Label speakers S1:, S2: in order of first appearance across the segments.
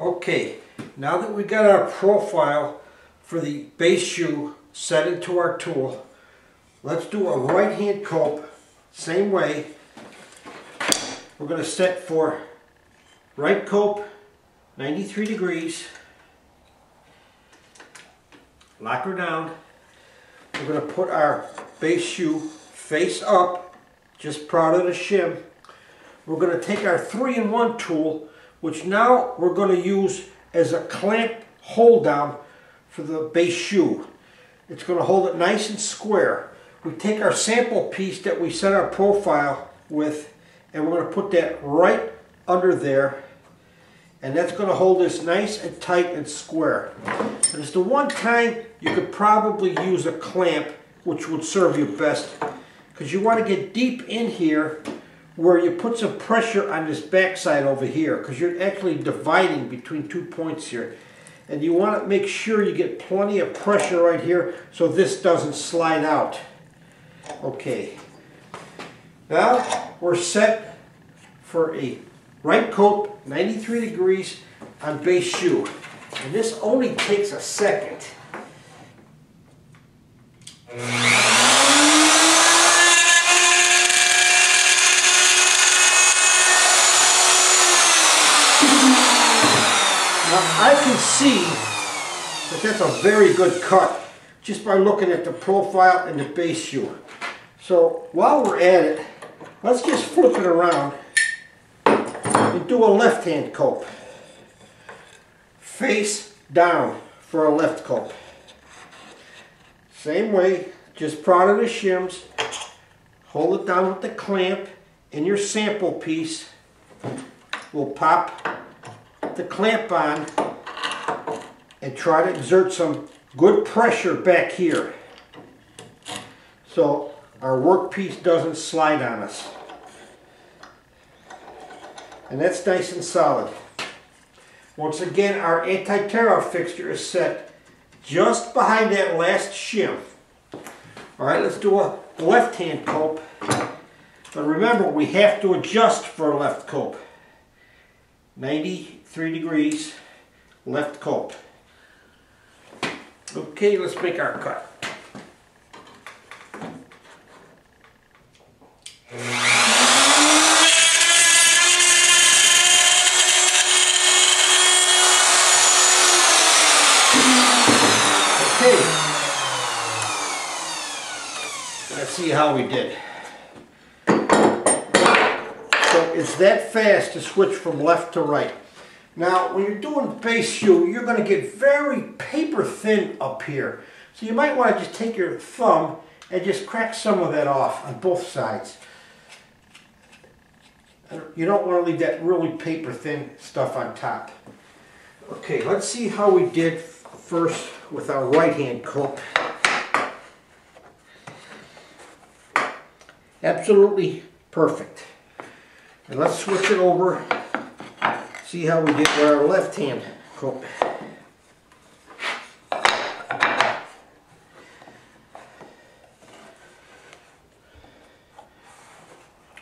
S1: Okay, now that we've got our profile for the base shoe set into our tool, let's do a right hand cope, same way. We're going to set for right cope, 93 degrees. Lock her down. We're going to put our base shoe face up, just proud of the shim. We're going to take our 3-in-1 tool, which now we're going to use as a clamp hold down for the base shoe. It's going to hold it nice and square. We take our sample piece that we set our profile with and we're going to put that right under there and that's going to hold this nice and tight and square. And it's the one time you could probably use a clamp which would serve you best because you want to get deep in here where you put some pressure on this backside over here because you're actually dividing between two points here. And you want to make sure you get plenty of pressure right here so this doesn't slide out. Okay. Now we're set for a right cope 93 degrees on base shoe. And this only takes a second Now I can see that that's a very good cut just by looking at the profile and the base shoe. So while we're at it, let's just flip it around and do a left hand cope. Face down for a left cope. Same way, just prod of the shims. Hold it down with the clamp and your sample piece. We'll pop the clamp on and try to exert some good pressure back here so our workpiece doesn't slide on us. And that's nice and solid. Once again, our anti-tear fixture is set just behind that last shim. All right, let's do a left-hand cope. But remember, we have to adjust for a left cope. 93 degrees, left cope. Okay, let's make our cut. Okay. Let's see how we did. It's that fast to switch from left to right. Now, when you're doing base shoe, you're going to get very paper thin up here. So you might want to just take your thumb and just crack some of that off on both sides. You don't want to leave that really paper thin stuff on top. Okay, let's see how we did first with our right hand cope. Absolutely perfect. And let's switch it over, see how we get with our left hand.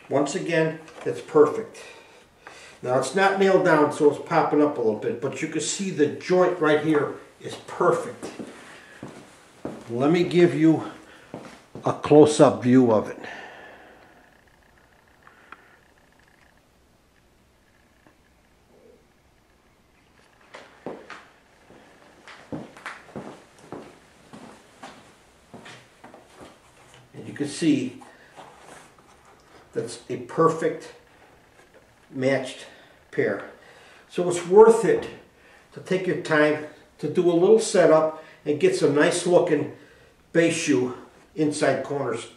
S1: Once again, it's perfect. Now it's not nailed down so it's popping up a little bit, but you can see the joint right here is perfect. Let me give you a close-up view of it. You can see that's a perfect matched pair. So it's worth it to take your time to do a little setup and get some nice looking base shoe inside corners